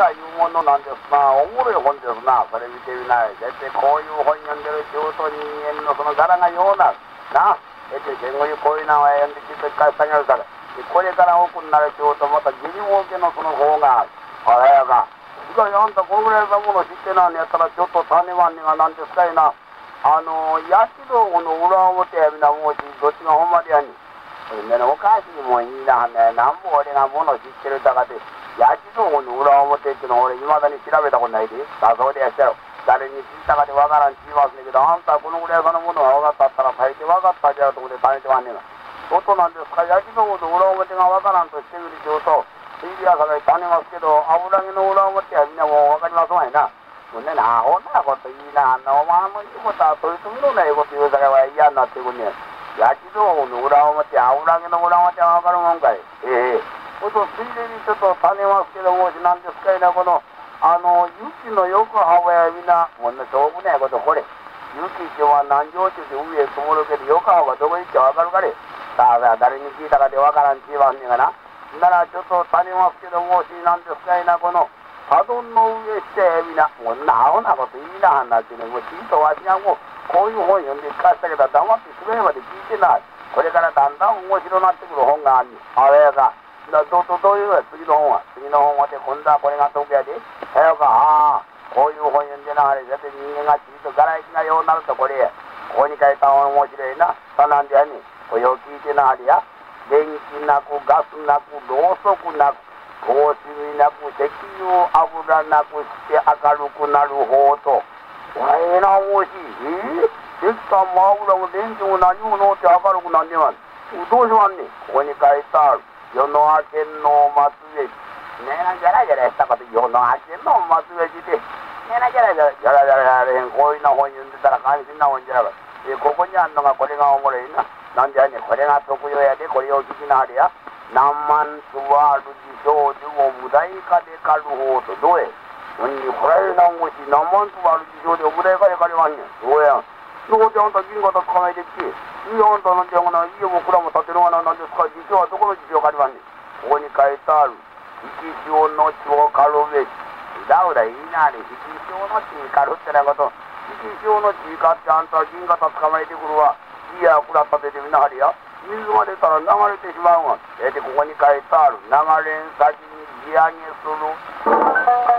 がいうものなんです。なおもろい本ですな。それ見てみない。絶対こういう本読んでる中途人間のその柄がようなな。えて言語にこういうのは読んできて返してあげる。からこれから奥になる中途また義理儲けのその方があやが。しかしあんたこのぐらいのもの知ってないんやったらちょっと種まんにが何ですかいな。あの八道の裏表やみなもうしどっちがほんまでやに目のおかしいもんいいなはんねなんぼ俺がもの知ってるだかで。八道の裏表っていうの俺いまだに調べたことないで。だそうでやっしゃろ誰に聞いたかでわからんち言いますねけどあんたこのぐらいそのものが分かったったら大抵分かったじゃうとこで種てまんねんが外なんですか？焼き道の裏表が分からんとしてみると水ビアから種ますけど油揚げの裏表はみんなもう分かりますまいな。ほんでなほんなこといいなあんなお前の言うことは取り留めのないこと言うさかは嫌になってくんねん。焼き道具の裏表油揚げの裏表は分かるもんかい。とついでにちょっと種ますけどもし何ですかいなこのあの雪のよくはやみんなこんなしょうもないことこれ。雪っては何畳中で上へ積もるけどよくはどこ行って分かるかれさあさあ誰に聞いたかで分からんちわんねがなならちょっと種ますけどもし何ですかいなこのサドンの上してみんなこんなアホなこと言いなはんなっていうのもうちとわしがもうこういう本読んで聞かせたけど黙ってすべまで聞いてない。これからだんだん面白なってくる本がある。あれやかだどどどういう次の本は？次の本はで今度はこれが得やではやか。ああこういう本読んでなはれ。だって人間がちりとガラ空きがようになるとこれ。ここに書いた本面白いな。さなんでやねこれを聞いてなはれや。電気なくガスなくろうそくなく香水なく石油油なくして明るくなる方と。わえなおしい。えー、石炭も油も電気も何ものって明るくなんねまん。どうしまんねここに書いてある。世の明けの松江ねえなじゃらじゃらしたこと世の明けの松江で、ねえなじゃらじゃらじゃらじゃらじゃらへん。こういうな本読んでたら関心な本じゃらえここにあんのがこれがおもろいな。なんでやねこれが特用やで、これを聞きなはれや。何万つはある自少女を無代化で狩る方とどうえ何にこれなもし何万つはある自少女を無代化で狩りまんねん。どうやん。どうであんた銀型捕まえてきて、いやあんたなんてやがな、家も蔵も建てるがな、なんですか、自称はどこの自称借りまんね。ここに書いてある、引き潮の血を狩るべし。うだうだいいなに、引き潮の血狩るってなこと、引き潮の血狩ってあんた銀型捕まえてくるわ。いや、蔵建ててみなはれや。水が出たら流れてしまうわ。えで、ここに書いてある、流れん先に地上げする。